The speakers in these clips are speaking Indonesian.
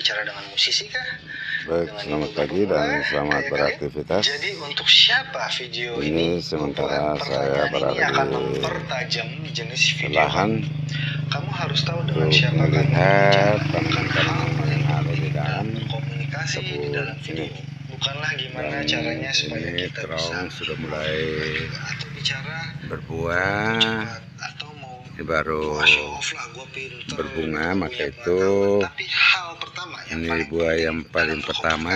bicara dengan musisi kah? Baik, Dengan selamat pagi dan selamat kalian? beraktivitas. Jadi untuk siapa video Ini ini? sementara saya berada ini akan di mempertajam jenis video. Lahan Kamu harus tahu dengan siapa kamu melihat bicara. Bukan hal tanaman-tanaman paling yang ada di dalam komunikasi di dalam video. ini. Bukanlah gimana Dan caranya supaya ini kita bisa sudah mulai atau bicara berbuah. Ini baru berbunga, maka itu ini buah yang paling pertama.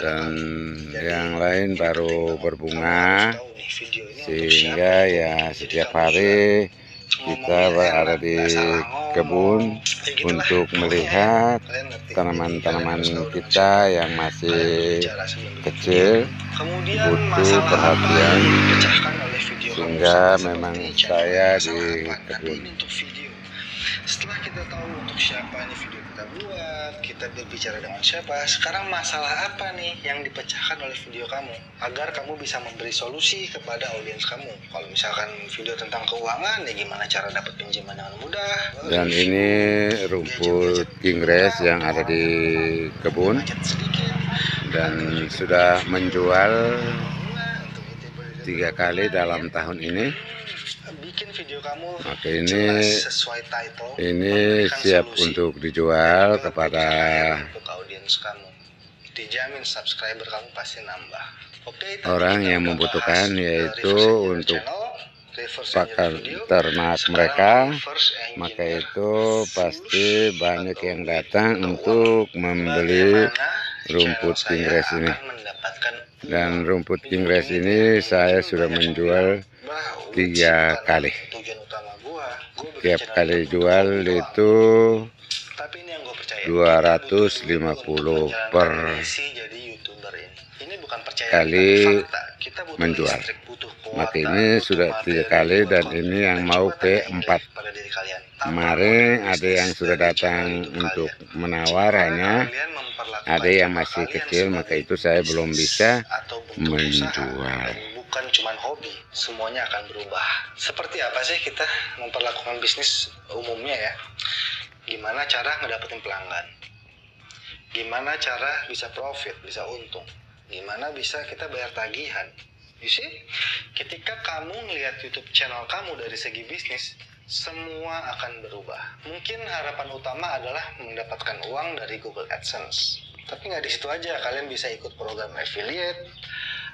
Dan yang lain baru berbunga sehingga ya setiap hari kita berada di kebun untuk melihat tanaman-tanaman kita yang masih kecil butuh perhatian, sehingga memang saya di kebun. Setelah kita tahu untuk siapa ini video kita buat, kita berbicara dengan siapa. Sekarang masalah apa nih yang dipecahkan oleh video kamu agar kamu bisa memberi solusi kepada audiens kamu. Kalau misalkan video tentang keuangan, ya gimana cara dapat pinjaman dengan mudah. dan ini rumput kingres yang ada di kebun dan sudah menjual tiga kali dalam tahun ini. Bikin video kamu maka ini jelas sesuai title. ini siap solusi, untuk dijual dan kepada pilihan untuk audiens kamu dijamin subscriber kamu pasti nambah. Oke orang yang membutuhkan uh, yaitu engineer untuk channel, video. ternak mereka maka itu pasti banyak yang datang untuk membeli rumput kingres ini. Dan rumput kingres ini saya sudah menjual bilang, "Bah, lu tiga kali tiap kali jual itu doang." Tapi ini yang gue percaya. 250 per kali menjual. Maka ini sudah tiga kali dan ini yang mau ke empat. Kemarin ada yang sudah datang untuk kalian? menawar Jika hanya kalian memperlakukan ada yang masih kecil maka itu saya belum bisa menjual. bukan cuma hobi semuanya akan berubah. Seperti apa sih kita memperlakukan bisnis umumnya ya? Gimana cara ngedapetin pelanggan? Gimana cara bisa profit bisa untung? Gimana bisa kita bayar tagihan you see? Ketika kamu ngelihat YouTube channel kamu dari segi bisnis semua akan berubah. Mungkin harapan utama adalah mendapatkan uang dari Google AdSense. Tapi nggak di situ aja. Kalian bisa ikut program affiliate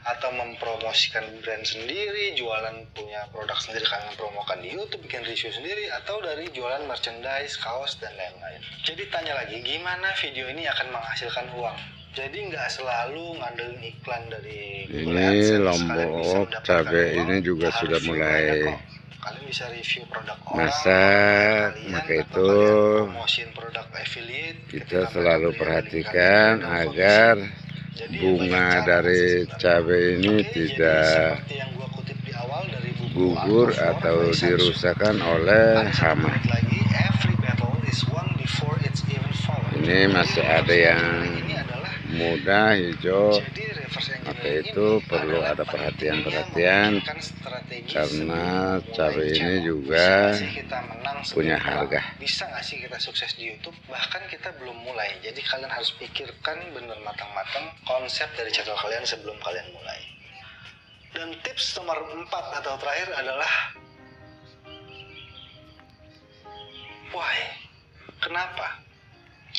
atau mempromosikan brand sendiri, jualan punya produk sendiri. Kalian promokan di YouTube, bikin review sendiri, atau dari jualan merchandise, kaos dan lain-lain. Jadi tanya lagi, gimana video ini akan menghasilkan uang? Jadi nggak selalu ngandelin iklan dari Ini lombok uang, ini juga sudah mulai. Kalian bisa review produk orang, kalian, maka itu produk affiliate. kita selalu perhatikan agar bunga dari cabai ini Oke, tidak seperti yang gua kutip di awal dari buku gugur atau dirusakkan oleh hama. Ini masih ada yang muda hijau maka itu perlu ada perhatian-perhatian karena cabai ini juga punya harga. Bisa nggak sih kita sukses di YouTube? Bahkan kita belum mulai. Jadi kalian harus pikirkan bener matang-matang konsep dari channel kalian sebelum kalian mulai. Dan tips nomor 4 atau terakhir adalah Why? Kenapa?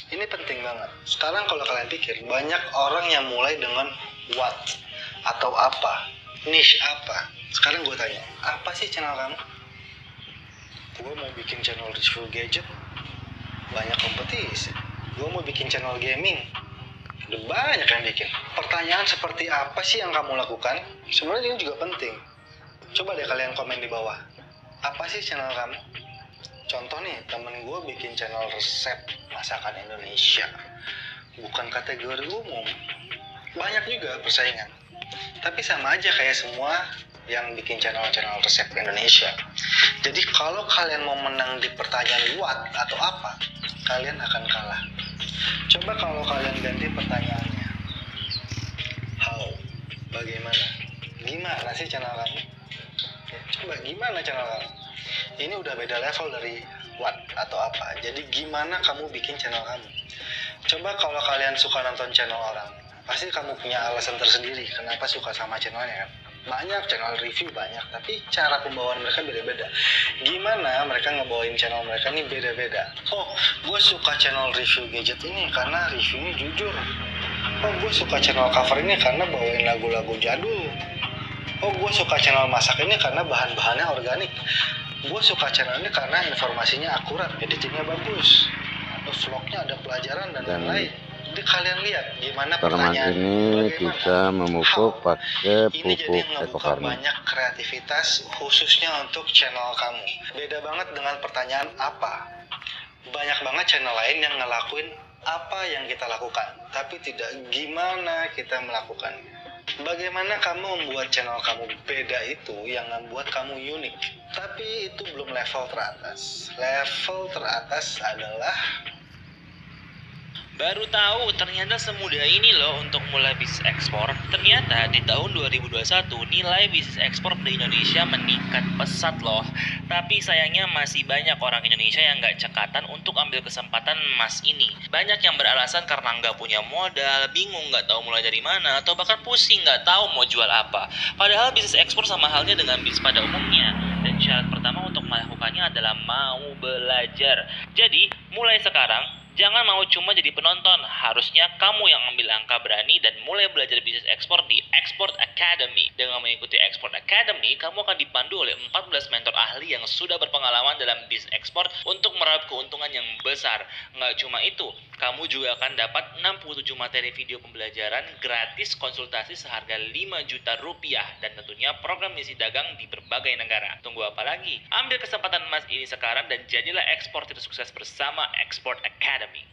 Ini penting banget. Sekarang kalau kalian pikir, banyak orang yang mulai dengan what atau apa, niche apa. Sekarang gue tanya, apa sih channel kamu? Gue mau bikin channel review gadget, banyak kompetisi. Gue mau bikin channel gaming, udah banyak yang bikin. Pertanyaan seperti apa sih yang kamu lakukan? Sebenarnya ini juga penting. Coba deh kalian komen di bawah. Apa sih channel kamu? Contoh nih, temen gue bikin channel resep masakan Indonesia. Bukan kategori umum. Banyak juga persaingan. Tapi sama aja kayak semua yang bikin channel-channel resep Indonesia. Jadi kalau kalian mau menang di pertanyaan what atau apa, kalian akan kalah. Coba kalau kalian ganti pertanyaannya. How? Bagaimana? Gimana sih channel kamu? Coba gimana channel kamu? Ini udah beda level dari what atau apa. Jadi gimana kamu bikin channel kamu. Coba kalau kalian suka nonton channel orang, pasti kamu punya alasan tersendiri kenapa suka sama channelnya kan. Banyak channel review banyak, tapi cara pembawaan mereka beda-beda. Gimana mereka ngebawain channel mereka ini beda-beda. Oh, gue suka channel review gadget ini karena reviewnya jujur. Oh, gue suka channel cover ini karena bawain lagu-lagu jadul. Oh, gue suka channel masak ini karena bahan-bahannya organik. Gue suka channel ini karena informasinya akurat, editingnya bagus. Vlognya ada pelajaran dan lain-lain. Jadi kalian lihat gimana Tanaman pertanyaan ini bagaimana? kita memupuk How? pakai Ini jadi pupuk farming. banyak kreativitas khususnya untuk channel kamu. Beda banget dengan pertanyaan apa. Banyak banget channel lain yang ngelakuin apa yang kita lakukan, tapi tidak gimana kita melakukannya. Bagaimana kamu membuat channel kamu beda itu yang membuat kamu unik. Tapi belum level teratas. Level teratas adalah Baru tahu ternyata semudah ini loh untuk mulai bisnis ekspor. Ternyata di tahun 2021 nilai bisnis ekspor di Indonesia meningkat pesat loh. Tapi sayangnya masih banyak orang Indonesia yang nggak cekatan untuk ambil kesempatan emas ini. Banyak yang beralasan karena nggak punya modal, bingung nggak tahu mulai dari mana, atau bahkan pusing nggak tahu mau jual apa. Padahal bisnis ekspor sama halnya dengan bisnis pada umumnya. Dan syarat pertama melakukannya adalah mau belajar. Jadi, mulai sekarang Jangan mau cuma jadi penonton, harusnya kamu yang ambil langkah berani dan mulai belajar bisnis ekspor di Export Academy. Dengan mengikuti Export Academy, kamu akan dipandu oleh 14 mentor ahli yang sudah berpengalaman dalam bisnis ekspor untuk meraup keuntungan yang besar. Nggak cuma itu, kamu juga akan dapat 67 materi video pembelajaran gratis konsultasi seharga 5 juta rupiah dan tentunya program misi dagang di berbagai negara. Tunggu apa lagi? Ambil kesempatan emas ini sekarang dan jadilah eksportir sukses bersama Export Academy.